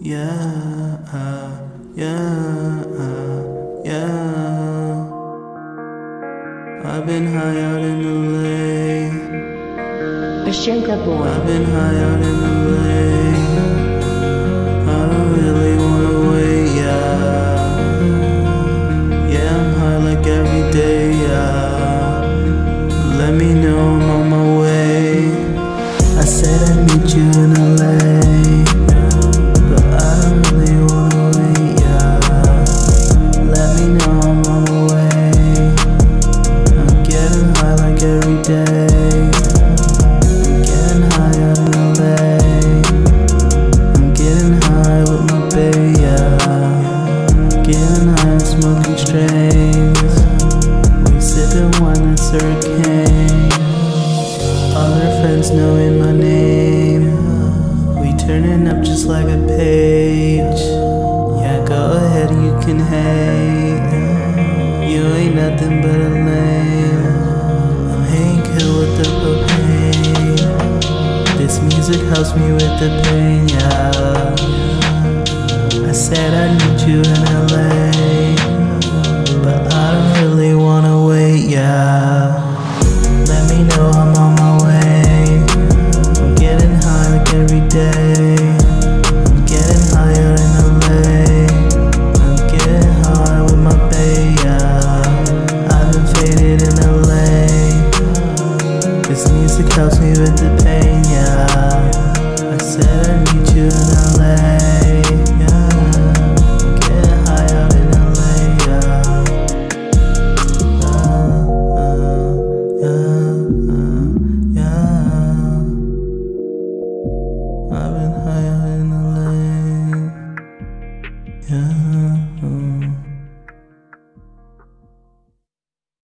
Yeah, uh, yeah, uh, yeah. I've been high out in LA. Ushanka Boy. I've been high out in LA. Friends knowing my name. We turning up just like a page. Yeah, go ahead, you can hate. You ain't nothing but a lame. I'm Hank Hill with the propane. This music helps me with the pain, yeah. I said I need you in LA, but I don't really wanna wait, yeah. Let me know I'm on This music helps me with the pain, yeah.